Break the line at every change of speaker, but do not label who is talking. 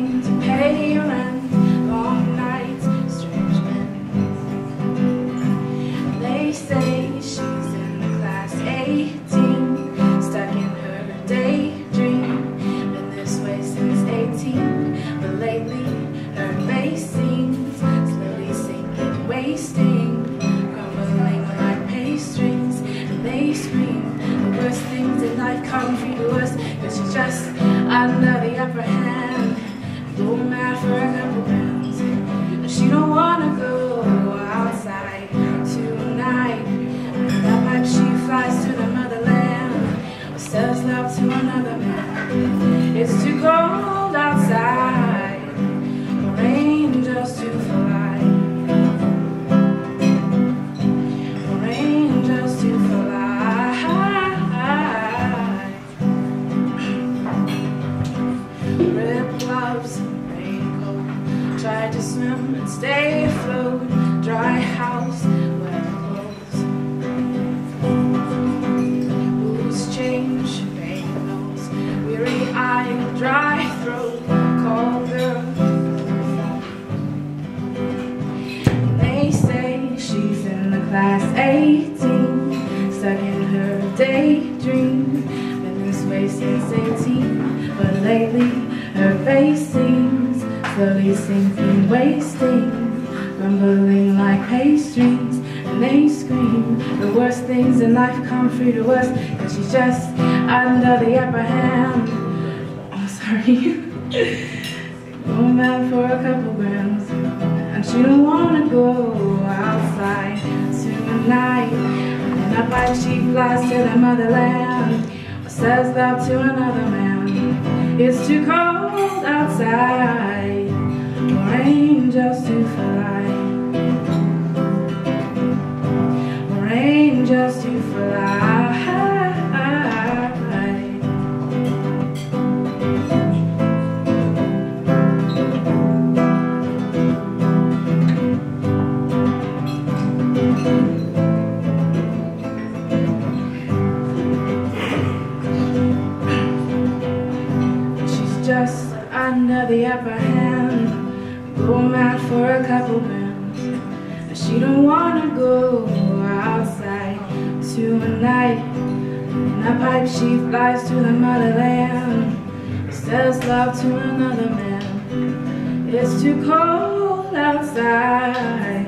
to pay your rent, long nights, strange men. They say she's in class 18, stuck in her daydream. Been this way since 18, but lately her face seems slowly sinking, wasting, crumbling like pastries. And they scream, the worst things in life come for you worse, cause you just under the upper hand. Tried to swim and stay afloat. Dry house, wet clothes. Booze change, pain knows. Weary eye, dry throat. Cold girl. They say she's in the class 18, stuck in her daydream. Been this way since 18, but lately her face seems slowly sinking, wasting, rumbling like pastries. And they scream the worst things in life come free to us, and she's just under the upper hand. I'm sorry. Going mad for a couple grams. And she don't wanna go outside tonight. And up like she flies to the motherland. Or says love to another man. It's too cold outside for angels to fly. For angels to fly. She's just under the upper. Go mad for a couple pounds. And she don't wanna go outside tonight. In a pipe she flies to the motherland. Says love to another man. It's too cold outside.